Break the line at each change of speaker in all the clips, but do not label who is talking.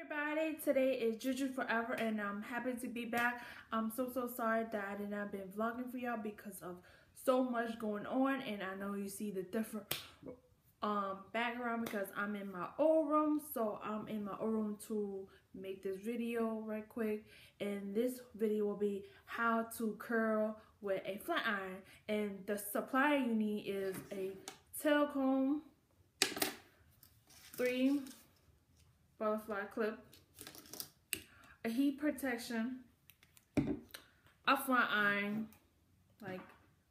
everybody, today is Juju Forever and I'm happy to be back. I'm so so sorry that I did not been vlogging for y'all because of so much going on and I know you see the different um background because I'm in my old room so I'm in my old room to make this video right quick. And this video will be how to curl with a flat iron. And the supply you need is a tail comb three butterfly clip, a heat protection, a front iron, like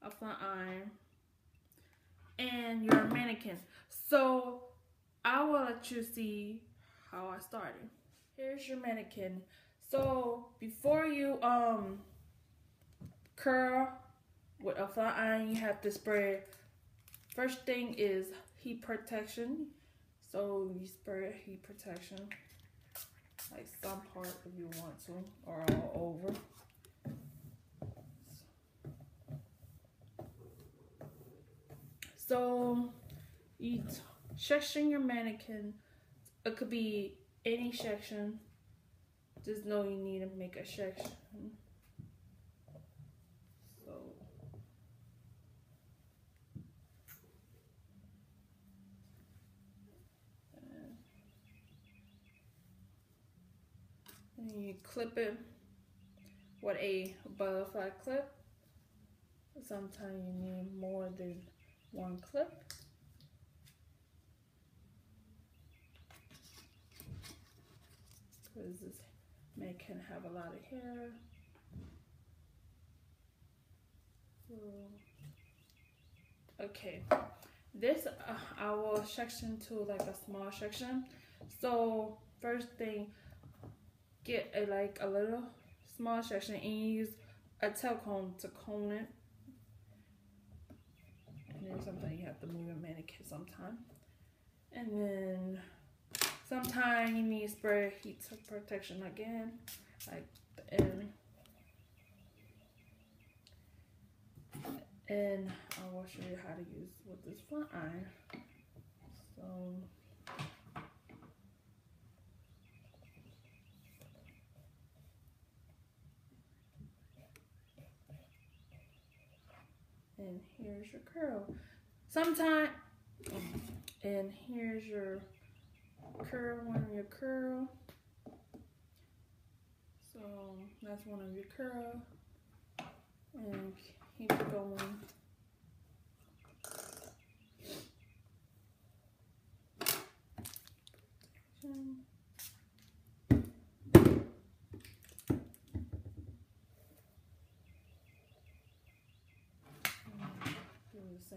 a front iron, and your mannequin. So I will let you see how I started. Here's your mannequin. So before you um curl with a flat iron, you have to spray. First thing is heat protection. So you spray heat protection, like some part if you want to, or all over. So you section your mannequin. It could be any section. Just know you need to make a section. And you clip it with a butterfly clip. Sometimes you need more than one clip. Because this mannequin have a lot of hair. okay, this uh, I will section to like a small section. So first thing, get a like a little small section and use a tail comb to comb it. And then sometimes you have to move your mannequin sometime. And then sometimes you need spray heat protection again, like the end. And I will show you how to use with this front iron. So and here's your curl. Sometime, and here's your curl, one of your curl. So that's one of your curl. And keep going.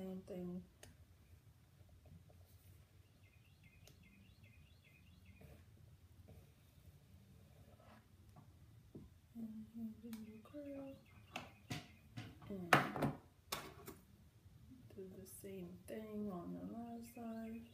Same thing. And curl. And do the same thing on the other side.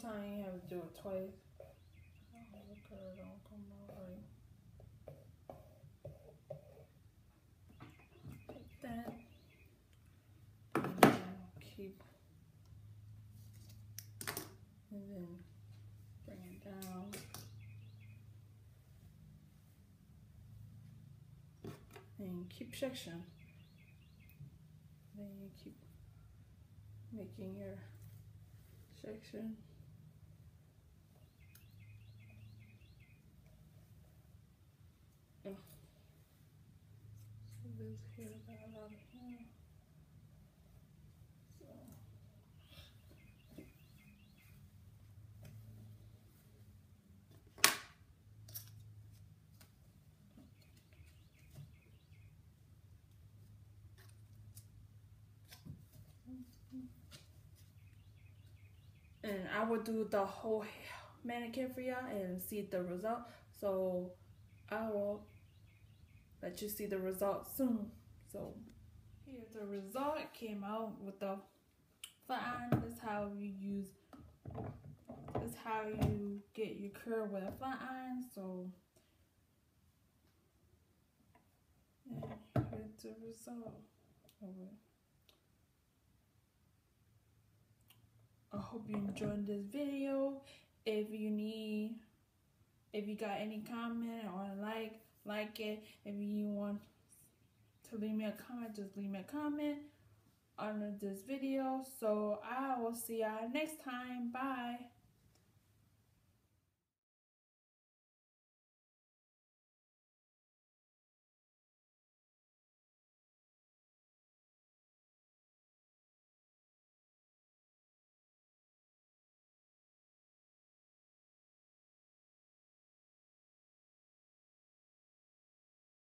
Sometimes you have to do it twice. Take that. Keep. And then bring it down. And keep section. Then you keep making your section. So out of here. And I will do the whole mannequin for y'all and see the result. So I will let you see the result soon. So here's the result. Came out with the flat iron. This is how you use. This is how you get your curl with a flat iron. So here's the result. I hope you enjoyed this video. If you need, if you got any comment or like, like it. If you want to leave me a comment, just leave me a comment under this video. So I will see y'all next time. Bye.